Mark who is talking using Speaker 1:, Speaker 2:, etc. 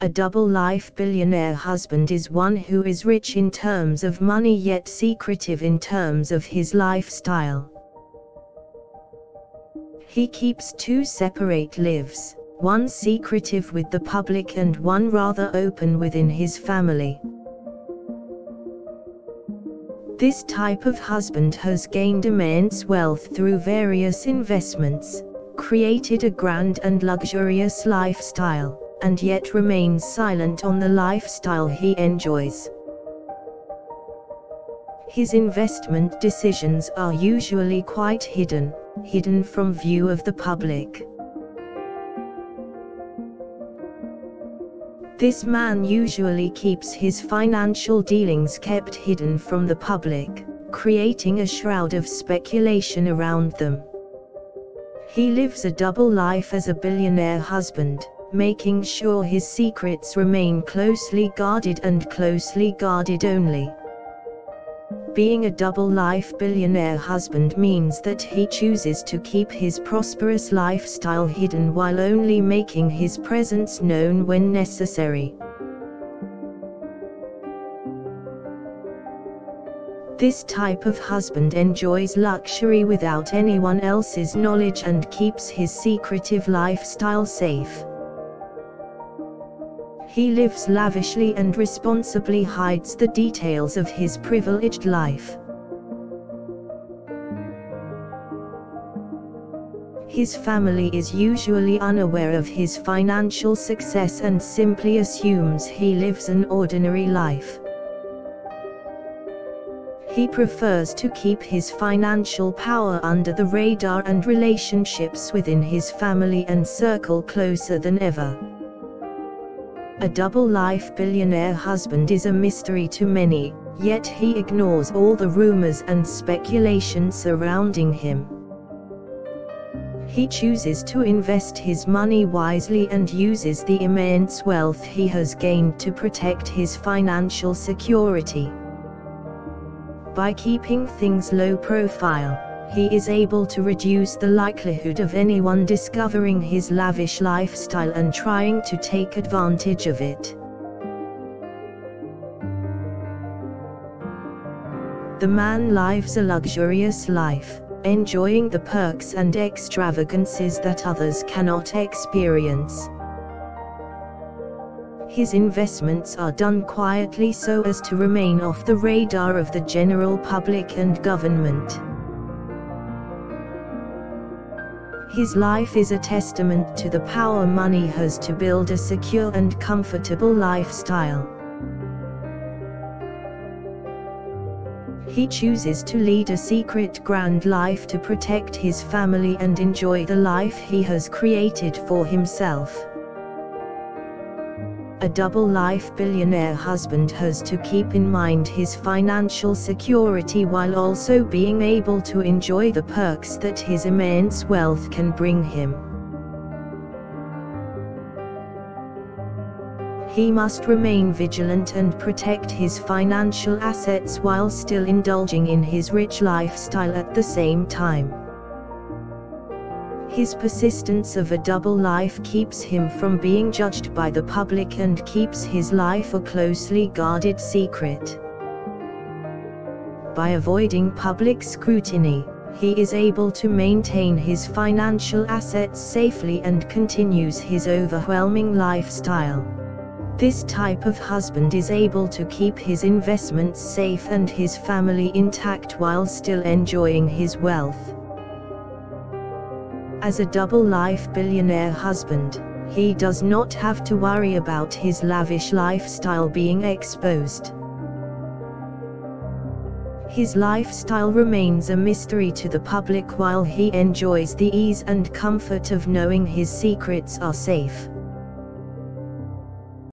Speaker 1: A double life billionaire husband is one who is rich in terms of money yet secretive in terms of his lifestyle. He keeps two separate lives, one secretive with the public and one rather open within his family. This type of husband has gained immense wealth through various investments, created a grand and luxurious lifestyle and yet remains silent on the lifestyle he enjoys. His investment decisions are usually quite hidden, hidden from view of the public. This man usually keeps his financial dealings kept hidden from the public, creating a shroud of speculation around them. He lives a double life as a billionaire husband, making sure his secrets remain closely guarded and closely guarded only. Being a double life billionaire husband means that he chooses to keep his prosperous lifestyle hidden while only making his presence known when necessary. This type of husband enjoys luxury without anyone else's knowledge and keeps his secretive lifestyle safe. He lives lavishly and responsibly hides the details of his privileged life. His family is usually unaware of his financial success and simply assumes he lives an ordinary life. He prefers to keep his financial power under the radar and relationships within his family and circle closer than ever. A double life billionaire husband is a mystery to many, yet he ignores all the rumors and speculation surrounding him. He chooses to invest his money wisely and uses the immense wealth he has gained to protect his financial security. By keeping things low profile, he is able to reduce the likelihood of anyone discovering his lavish lifestyle and trying to take advantage of it. The man lives a luxurious life, enjoying the perks and extravagances that others cannot experience. His investments are done quietly so as to remain off the radar of the general public and government. His life is a testament to the power money has to build a secure and comfortable lifestyle. He chooses to lead a secret grand life to protect his family and enjoy the life he has created for himself. A double life billionaire husband has to keep in mind his financial security while also being able to enjoy the perks that his immense wealth can bring him. He must remain vigilant and protect his financial assets while still indulging in his rich lifestyle at the same time. His persistence of a double life keeps him from being judged by the public and keeps his life a closely guarded secret. By avoiding public scrutiny, he is able to maintain his financial assets safely and continues his overwhelming lifestyle. This type of husband is able to keep his investments safe and his family intact while still enjoying his wealth. As a double life billionaire husband, he does not have to worry about his lavish lifestyle being exposed. His lifestyle remains a mystery to the public while he enjoys the ease and comfort of knowing his secrets are safe.